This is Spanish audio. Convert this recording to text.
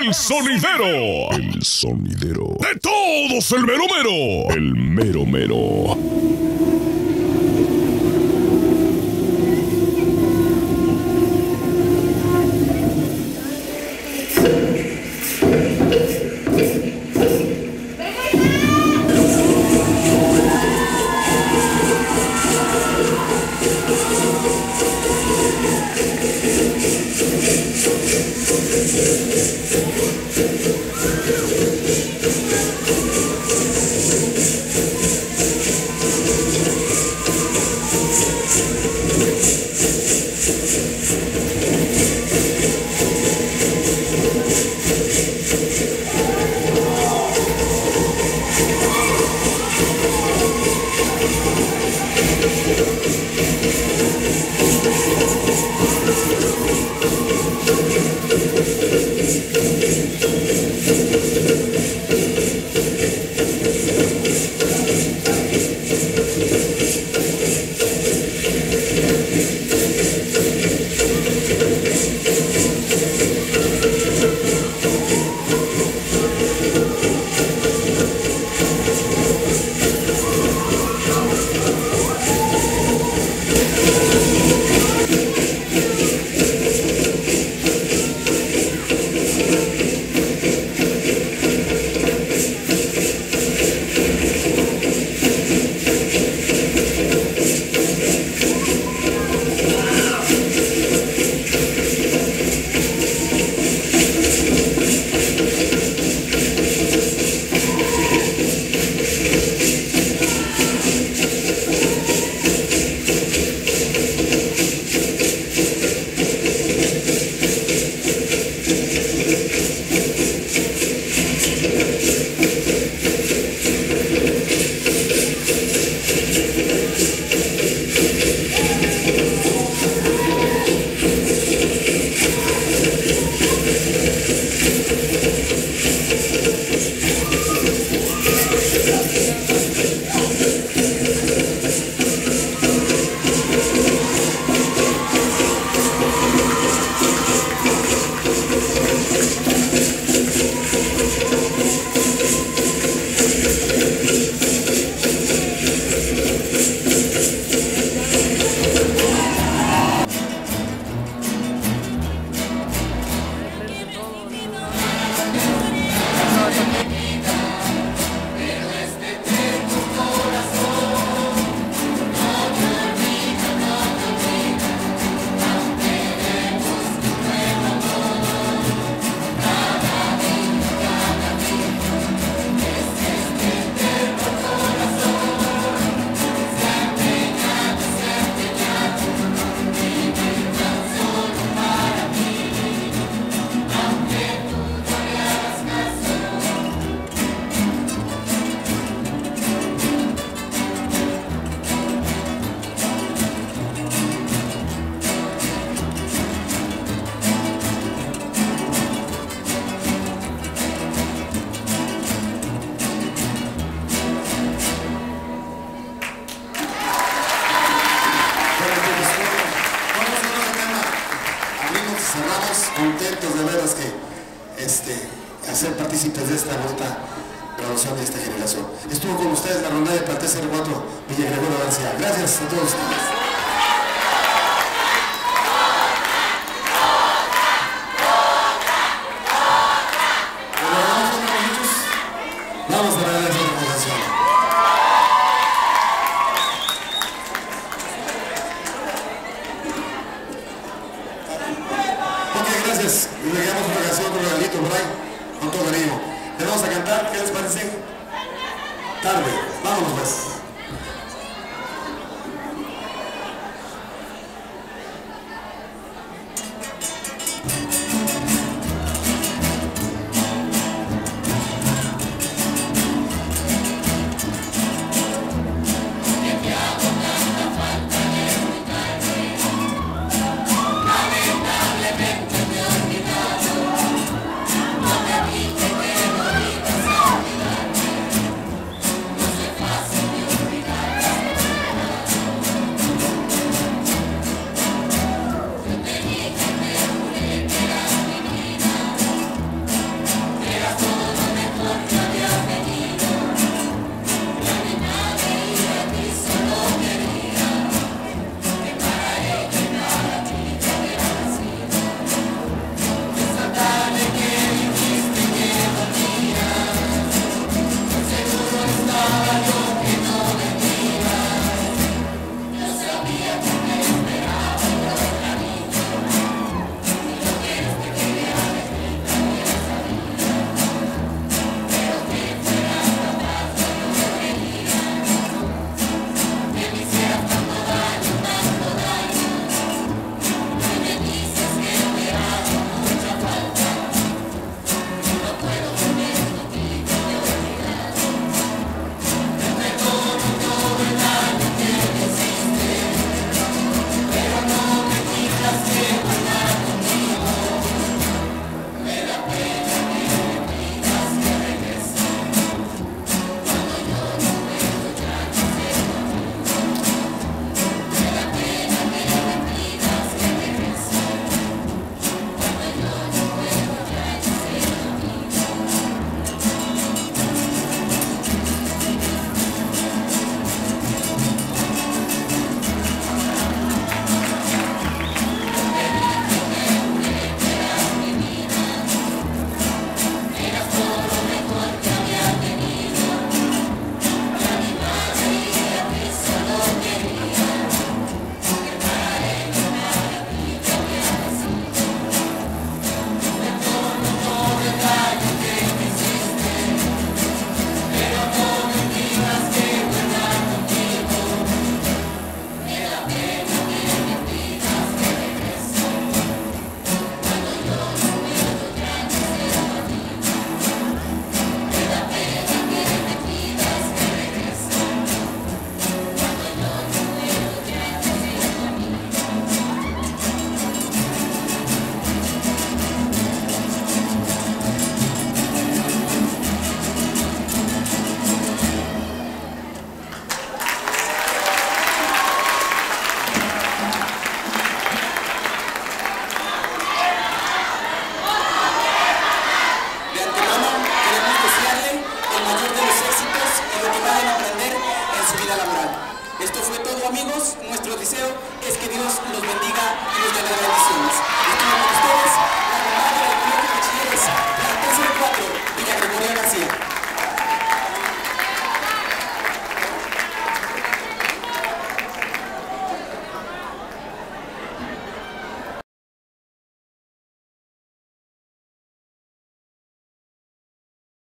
El sonidero. El sonidero. De todos, el mero mero. El mero mero. フォーク! Hacer partícipes de esta bonita graduación de esta generación. Estuvo con ustedes la ronda de Platea 04 Villa Gregorio García. Gracias a todos. Cantar, ¿qué les parece? Tarde. Vámonos pues. りが広げてくれ